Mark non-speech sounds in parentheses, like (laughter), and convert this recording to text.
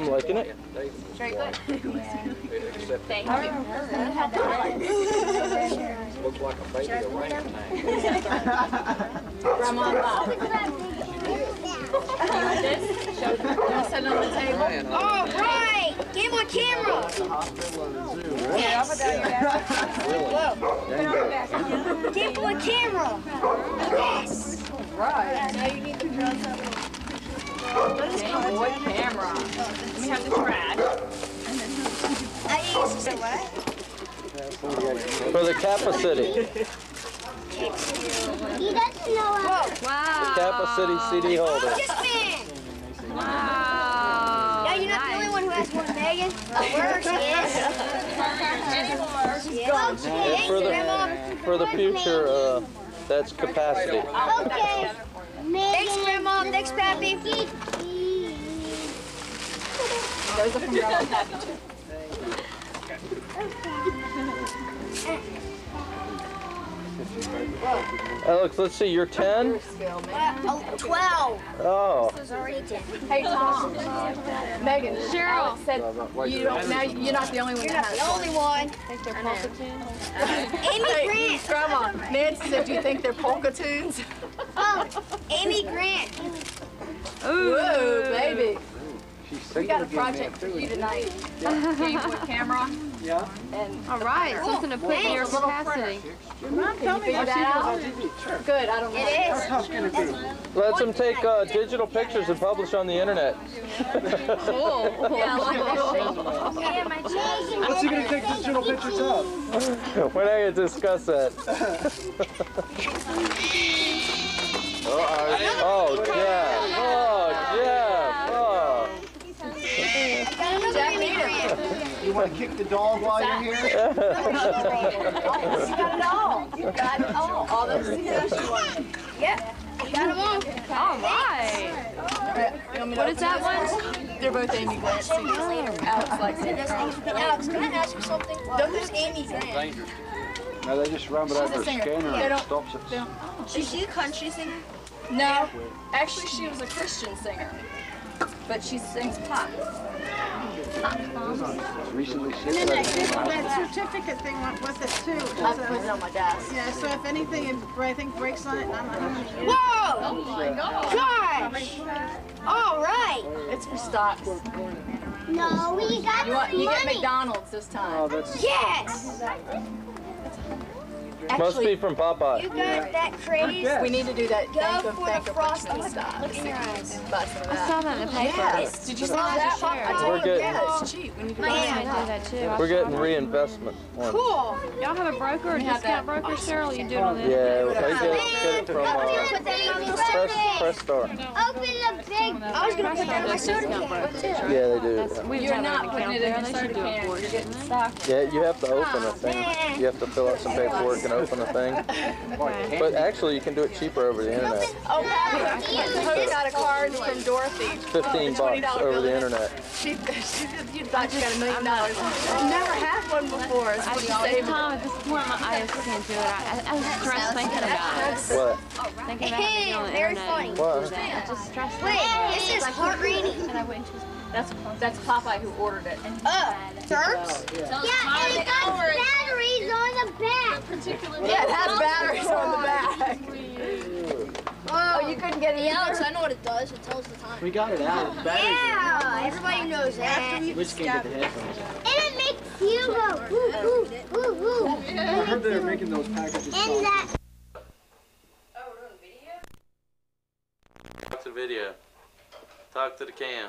I'm liking it. Very good. (laughs) Thank you. looks like a baby orangutan. Grandma and Bob. You want this? Show them. You want to set it on the table? All right, get my camera. Get my camera. Yes. Now you need to draw something. Game Boy camera. We have the trash. I used to what? For the Kappa City. He doesn't know how. Wow. Kappa City CD holder. Just. Wow. Yeah, you're not the only one who has one, Megan. Where she is. Yeah. For the for the future, uh, that's capacity. Okay. Thanks, Grandma. Thanks, Pappy. Those are from Grandma and Pappy too. Alex, let's see, you're 10? Oh, 12. Oh, It's already 10. Hey Tom. Megan. Cheryl. said you don't. Now you're not the only one You're that not has the only one. Think they're polka tunes? Amy Grant. Grandma, Nancy said, do you think they're polka tunes? Oh, Amy Grant. Ooh. Whoa, baby. She's We got a project for you tonight. Game camera. Yeah. And All right, something to put in your Little capacity. can you figure that out? Good, I don't know. It is. How's gonna be? let them take uh, digital pictures and publish on the internet. Cool. Yeah, like Yeah, my Megan. What's he gonna take digital pictures of? We're not going to discuss that. (laughs) oh, Jeff. Oh, Jeff. Oh. Got another Jack Amy Needham. Grant. You wanna kick the dog while you're here? (laughs) You got it all. You got it all. All those CDs you wanted. Yep. Got them all. All right. What is that one? They're both Amy Grant CDs. Alex likes it. Alex, can I ask you something? Don't there's Amy Grant. No, they just run it over a singer. scanner and it stops it. they Is oh. she a country singer? No, actually she was a Christian singer, but she sings pop. Recently And then that, sent that certificate thing went with it too. I put it on my uh, desk. yeah, so if anything, if I think breaks on it, I'm not gonna use it. Whoa! Oh my God. Gosh! All right. It's for stocks. No, we got You want, you get McDonald's this Oh, time. that's, Yes! Must be Actually, from Popeye. You got that craze? we need to do that Go Bank of, for Bank the of frosty. Richmond stocks. Look in your eyes. Buy some of I saw that in the paper. Yes. Did you see that? I Share. We're getting- yeah, it's cheap. We need to buy I some might of do that. that too. I We're getting reinvestment. Cool. Y'all have a broker or We have discount broker, Cheryl? You do it on the Yeah, internet? I get, get it from uh, Put that on Press, soda Press Star. Open the big. I was gonna put that on my soda can. Yeah, they do. That's, we You're not an putting it in the soda do it can. You're getting shouldn't they? stock. Yeah, you have to open a thing. You have to fill out some paperwork and open a thing. But actually, you can do it cheaper over the internet. Oh, Patty, got a card from Dorothy. 15 bucks over the internet. She, she, you thought you got a million dollars. I never had one before. It's I just, save. Tom, at this point, my eyes can't do it. I, I, I was stressed thinking about it. What? Thinking about it being on the Very funny. What? I just stressed Wait, this is heart rating. That's that's Popeye who ordered it. Uh, Turks? Yeah, and it got batteries on the back. Yeah, it has batteries on the back. Oh, you couldn't get it Yeah, Alex. I know what it does. It tells the time. We got it out. Yeah, everybody knows that. We just can't get the headphones out. And it makes you go woo woo woo woo. I heard they were making those packages. And that. Talk to the video. Talk to the cam.